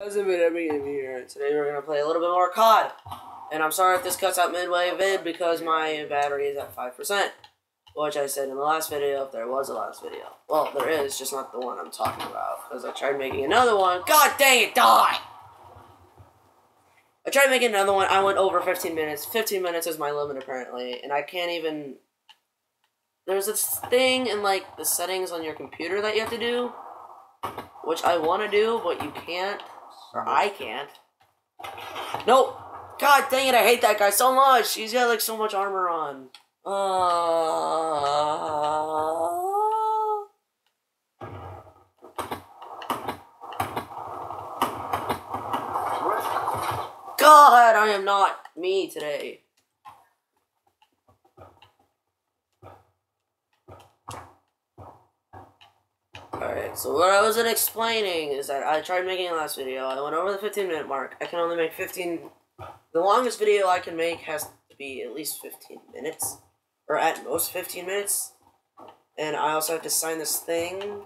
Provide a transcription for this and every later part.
How's it been every here? Today we're gonna play a little bit more COD. And I'm sorry if this cuts out midway vid because my battery is at 5%. Which I said in the last video, if there was a last video. Well, there is, just not the one I'm talking about. Because I tried making another one. God dang it, die! I tried making another one, I went over 15 minutes. 15 minutes is my limit apparently. And I can't even... There's this thing in like the settings on your computer that you have to do. Which I want to do, but you can't. Or I can't. Nope. God dang it, I hate that guy so much. He's got like so much armor on. Uh... God, I am not me today. Alright, so what I wasn't explaining is that I tried making a last video. I went over the 15 minute mark. I can only make 15. The longest video I can make has to be at least 15 minutes. Or at most 15 minutes. And I also have to sign this thing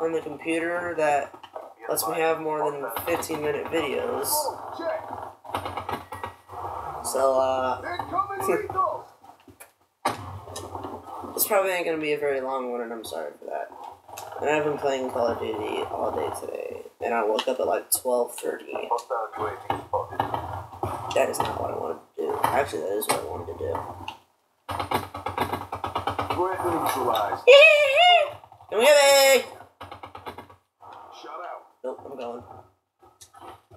on the computer that lets me have more than 15 minute videos. So, uh. this probably ain't gonna be a very long one, and I'm sorry. And I've been playing Call of Duty all day today, and I woke up at like 12.30. That is not what I wanted to do. Actually, that is what I wanted to do. Threat neutralized. Come get me! Shut out. Nope, I'm going.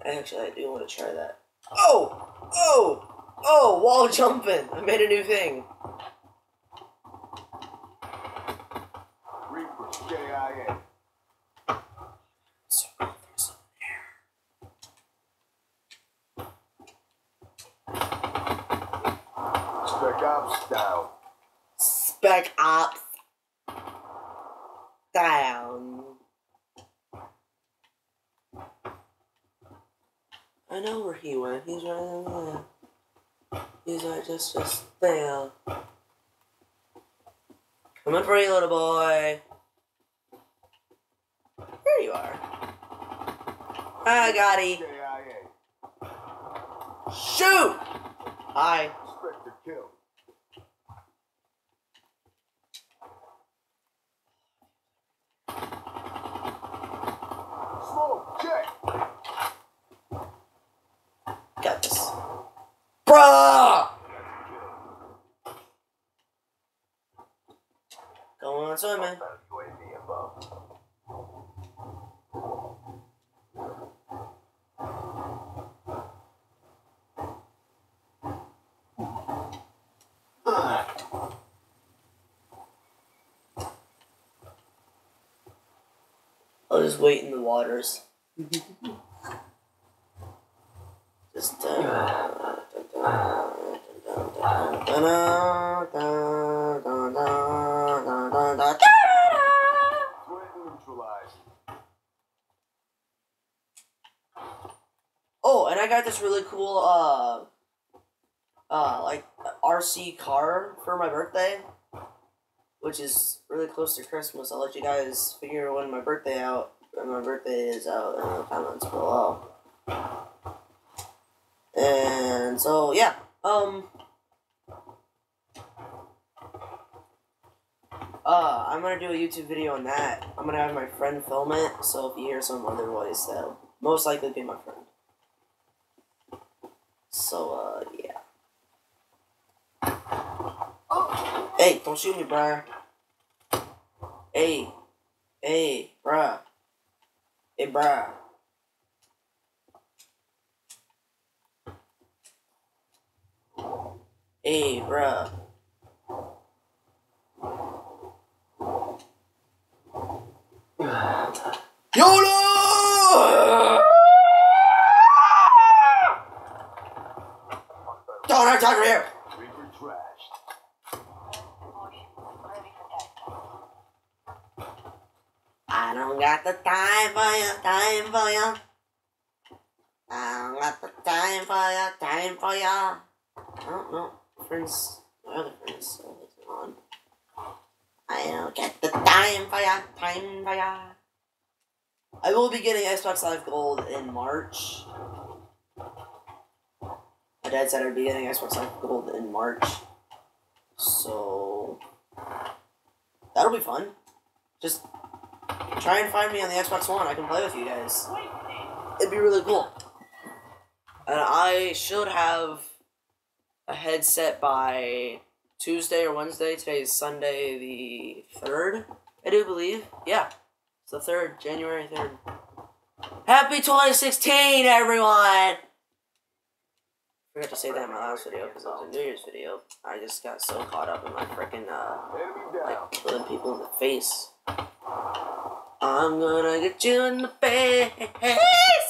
Actually, I do want to try that. Oh! Oh! Oh! Wall jumping! I made a new thing. KIA. So, there's someone there. Spec ops down. Spec Ops down. I know where he went. He's right there. He's right just just there. Coming for you, little boy. There you are. Ah, I got it. Shoot! Hi. Spectre kill. Smoke, check. Got this. Bruh! Go on swimming. I'll just wait in the waters. just uh, Oh, and I got this really cool uh uh like RC car for my birthday, which is really close to Christmas. I'll let you guys figure when my birthday out when my birthday is out in the comments below. And so yeah, um uh I'm gonna do a YouTube video on that. I'm gonna have my friend film it, so if you hear some other voice that'll most likely be my friend. So, uh, yeah. Hey, don't shoot me, bruh. Hey. Hey, bruh. Hey, bruh. Hey, bruh. YOLO! Don't attack me here! Reaper trashed. I don't got the time for you, time for you. I don't got the time for ya, time for. I don't oh, know. Friends, my other friends isn't on. I don't get the time for ya, time for ya. I will be getting Xbox Live Gold in March. My dad said I'd be getting Xbox Live Gold in March. So that'll be fun. Just try and find me on the Xbox One. I can play with you guys. It'd be really cool. And I should have a headset by Tuesday or Wednesday. Today's Sunday the 3rd, I do believe. Yeah, it's the 3rd, January 3rd. Happy 2016, everyone! forgot to say that in my last video because it was a New Year's video. I just got so caught up in my freaking, uh, like killing people in the face. I'm gonna get you in the face!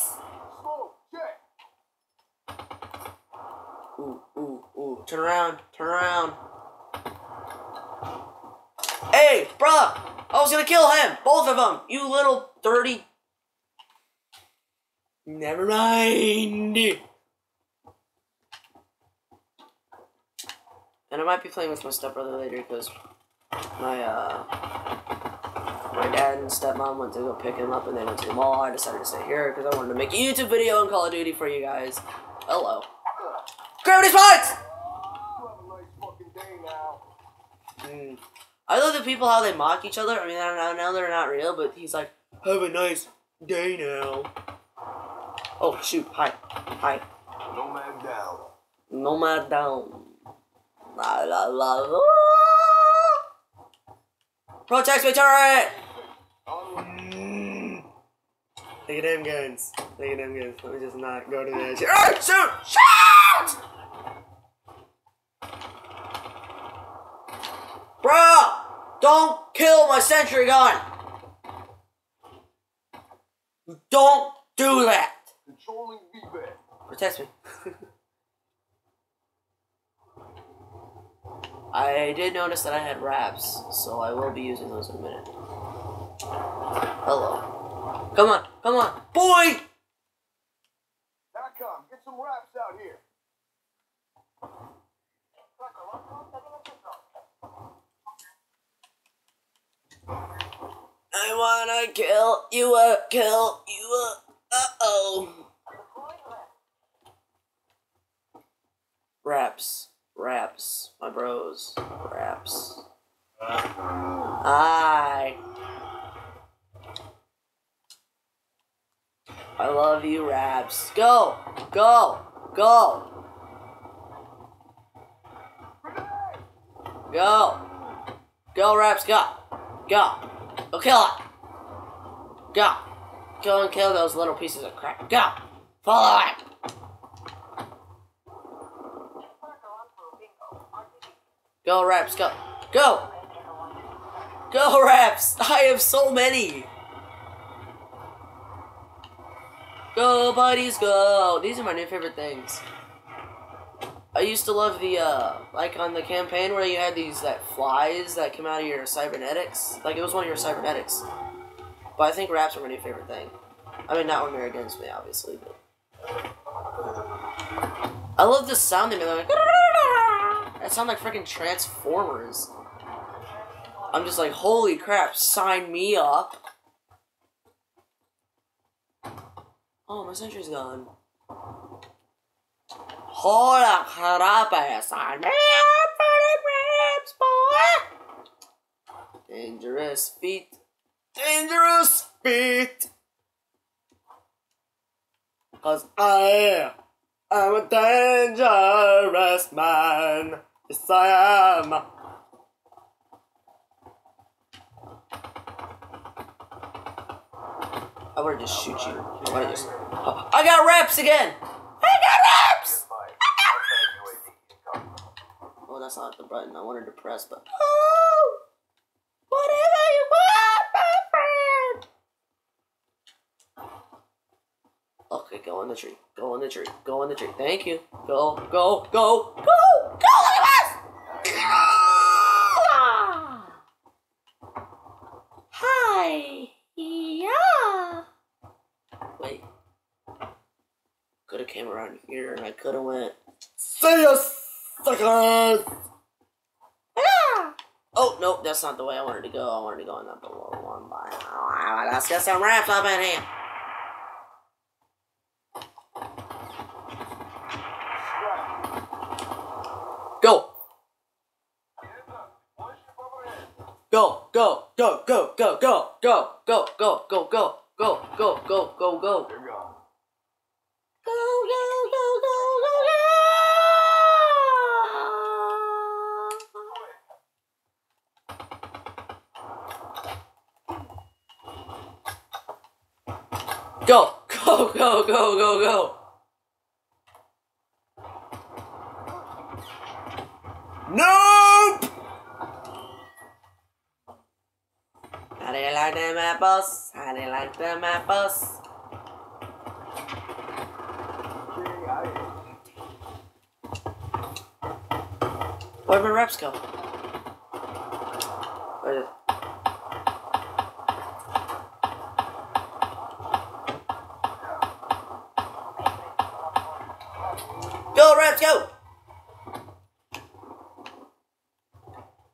Turn around, turn around. Hey, bruh! I was gonna kill him! Both of them! You little dirty. Never mind. And I might be playing with my stepbrother later because my, uh, my dad and stepmom went to go pick him up and they went to the mall. I decided to stay here because I wanted to make a YouTube video on Call of Duty for you guys. Hello. Gravity Spikes! You have a nice Mm. I love the people how they mock each other. I mean, I know now they're not real, but he's like, "Have a nice day now." Oh shoot! Hi, hi. No man down. Nomad down. La la la la. Protect me, turret! Mm. Look at them guns. Look at them guns. Let me just not go to the edge. Ah, shoot! Shoot! Don't kill my sentry gun! Don't do that! Controlling VBAT. Protect me. I did notice that I had raps, so I will be using those in a minute. Hello. Come on, come on. Boy! Come, get some raps out here. I wanna kill you, uh, kill you, uh, uh-oh. Raps, raps, my bros, raps. Hi. I love you, raps. Go, go, go, go, go, raps, go, go, go, kill it. Go, go and kill those little pieces of crap. Go, follow it. Go, raps, go, go, go, raps. I have so many. Go, buddies, go. These are my new favorite things. I used to love the, uh, like on the campaign where you had these, that flies that came out of your cybernetics. Like, it was one of your cybernetics. But I think raps are my new favorite thing. I mean, not when they're against me, obviously, but. I love the sound they make. Like, that sound like freaking Transformers. I'm just like, holy crap, sign me up. Oh, my sentry's gone. Me up boy! Dangerous feet. Dangerous feet! Cause I am a dangerous man. Yes, I am. I wanna just shoot you. I wanna just. I got reps again! I got reps! Oh, that's not the button I wanted to press, but. Oh! Whatever you want, my friend! Okay, go in the tree. Go in the tree. Go in the tree. Thank you. Go, go, go, go, go! Look at this! Ah! Hi. Yeah. Wait. Could have came around here and I could have Suckers! Ah! Oh, nope, that's not the way I wanted to go. I wanted to go in that below one by. Let's get some raps up in here. Go. Go, go, go, go, go, go, go, go, go, go, go, go, go, go, go, go. They're gone. Go, go. Go, go, go, go, go. Nope! How do you like them apples? How do you like them apples? Where'd my reps go? Where did... Go, go!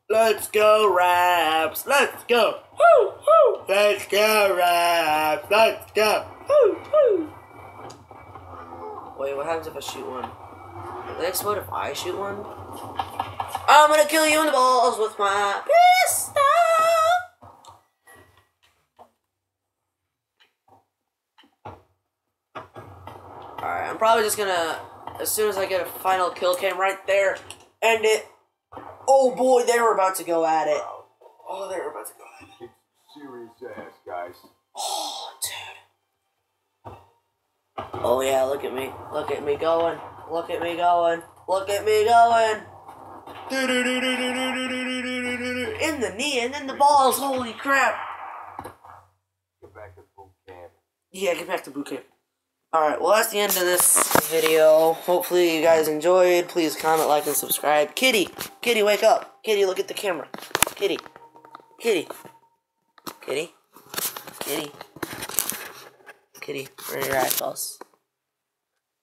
Let's go, raps! Let's go! Woo, woo! Let's go, raps! Let's go! Woo, woo! Wait, what happens if I shoot one? Will they explode if I shoot one? I'm gonna kill you in the balls with my pistol! Alright, I'm probably just gonna, as soon as I get a final kill cam right there, end it. Oh boy, they were about to go at it. Oh, they were about to go at it. Kick serious ass, guys. Oh, dude. Oh yeah, look at me. Look at me going. Look at me going. Look at me going. In the knee and in the balls. Holy crap. Get back to boot camp. Yeah, get back to boot camp. Alright, well that's the end of this video. Hopefully you guys enjoyed. Please comment, like, and subscribe. Kitty! Kitty, wake up! Kitty, look at the camera. Kitty. Kitty. Kitty. Kitty. Kitty, where are your eyeballs?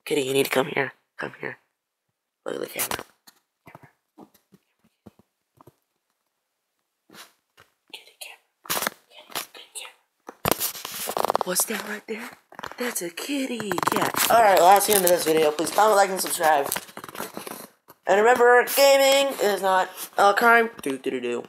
Kitty, you need to come here. Come here. Look at the camera. Kitty, camera. Kitty, kitty, camera. What's that right there? That's a kitty cat. Alright, well, that's the end of this video. Please comment, like, and subscribe. And remember, gaming is not a crime. Do do do do.